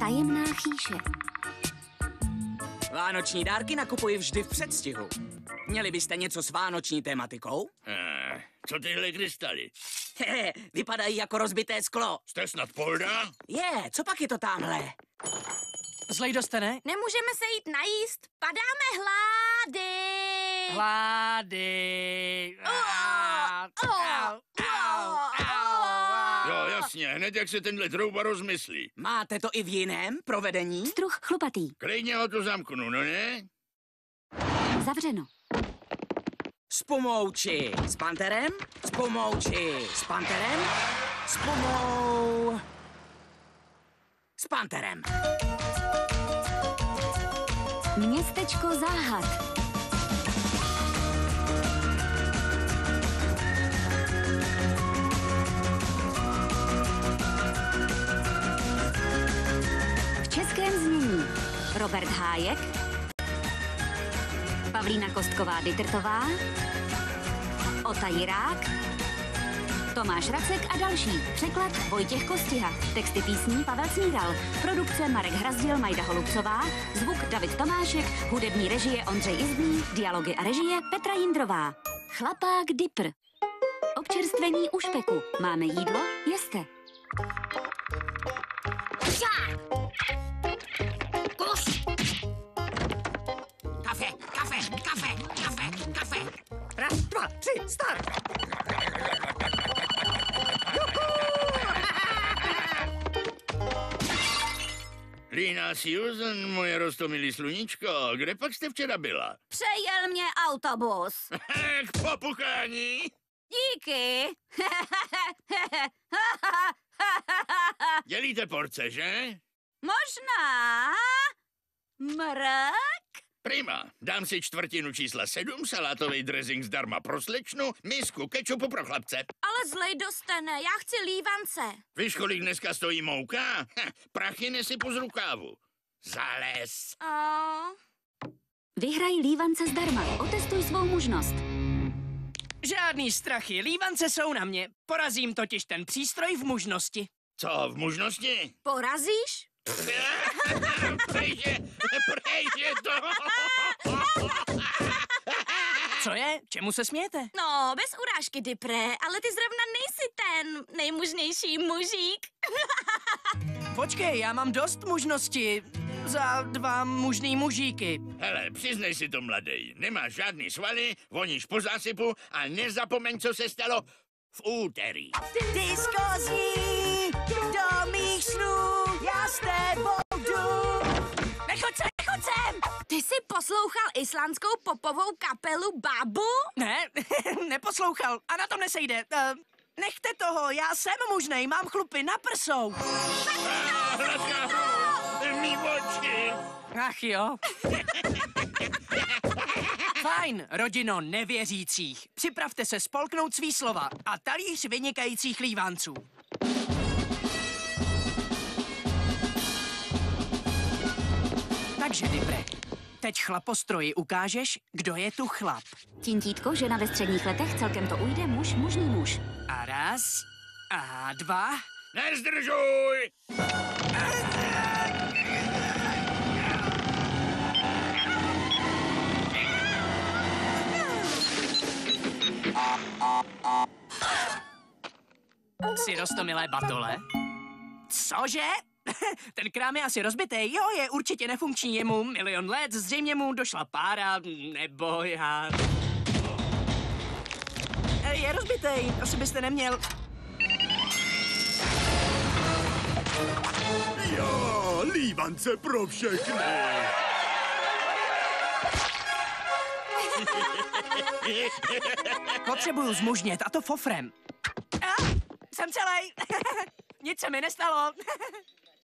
Tajemná chýše. Vánoční dárky nakupuji vždy v předstihu. Měli byste něco s vánoční tematikou? Eh, co tyhle krystaly? Hehe, vypadají jako rozbité sklo. Jste snad Polda? Je, co pak je to tamhle? Zlej dostane? Nemůžeme se jít najíst, padáme hlády. Hlády. Au, au. Jo, jasně, hned jak se tenhle trouba rozmyslí. Máte to i v jiném provedení? Struh chlupatý. Klidně ho tu zamknu, no ne? Zavřeno. S pomouči. S panterem? S pomouči. S panterem? S pomou... S panterem. Městečko záhad. Robert Hájek, Pavlína Kostková Dytrtová, Ota Jirák, Tomáš Racek a další. Překlad Vojtěch Kostiha. Texty písní Pavel Smíral. Produkce Marek Hrazdil, Majda Holubcová. Zvuk David Tomášek. Hudební režie Ondřej Izbný. Dialogy a režie Petra Jindrová. Chlapák Dipr. Občerstvení u špeku. Máme jídlo? Jeste. Kafe, kafe, kafe, kafe, kafe. Raz, dva, tři, start. Lína Susan, moje rostomilý sluníčko, kde pak jste včera byla? Přejel mě autobus. K popuchání? Díky. Dělíte porce, že? Možná. Mrk? Prima, dám si čtvrtinu čísla sedm, salátový dressing zdarma pro slečnu, misku kečupu pro chlapce. Ale zlej dostane, já chci lívance. Víš, kolik dneska stojí mouka? Ha, prachy nesypu z rukávu. Zales. Oh. Vyhraj lívance zdarma. Otestuj svou mužnost. Žádný strachy, lívance jsou na mě. Porazím totiž ten přístroj v mužnosti. Co, v mužnosti? Porazíš? Prejže, prejže to. Co je? Čemu se smějete? No, bez urážky, Dipré, ale ty zrovna nejsi ten nejmužnější mužík. Počkej, já mám dost mužnosti. Za dva mužný mužíky. Hele, přiznej si to, mladej. Nemáš žádný svaly, voníš po zásypu a nezapomeň, co se stalo v úterý. Disko poslouchal islandskou popovou kapelu Babu? Ne, neposlouchal a na to nesejde. Uh, nechte toho, já jsem mužnej, mám chlupy na prsou. Oči. Ach jo. Fajn, rodino nevěřících. Připravte se spolknout svý slova a talíř vynikajících lívanců. Takže, Dibre, teď chlapostroji ukážeš, kdo je tu chlap. Tintítko, žena ve středních letech, celkem to ujde, muž, mužný muž. A raz, a dva, Nezdržuj! si rostomilé batole. Cože? Ten krám je asi rozbitý. Jo, je určitě nefunkční, je mu milion let, zřejmě mu došla pára, nebo já... E, Je rozbitý, asi byste neměl. Jo, lívance pro všechny. Potřebuju zmužnět, a to fofrem. A, jsem celý. Nic se mi nestalo.